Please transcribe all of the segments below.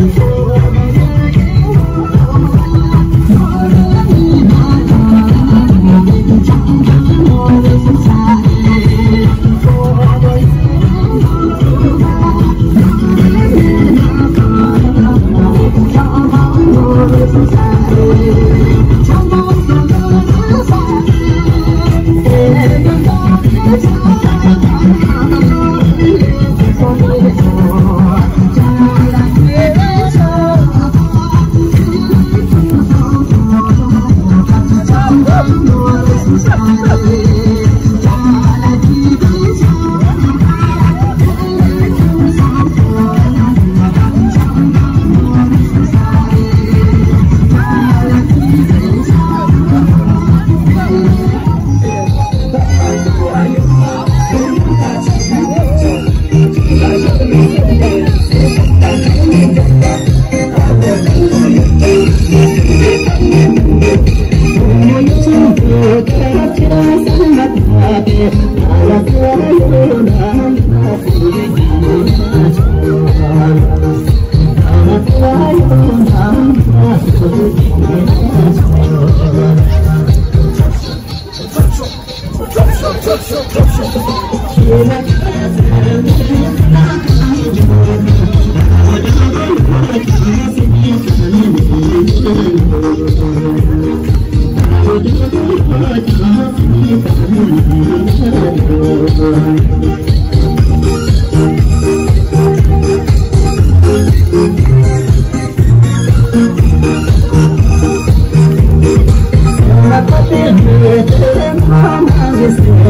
before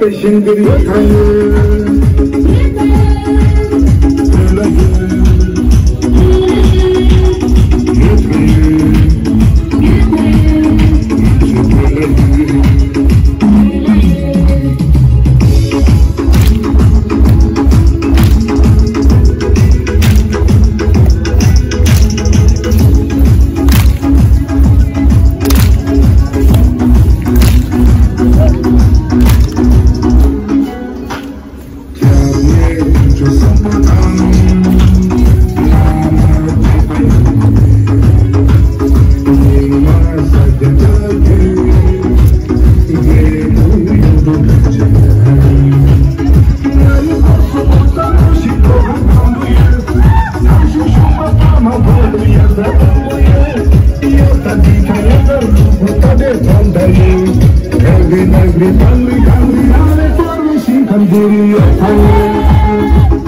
在心底流淌着 every time we come, we have it for me, she.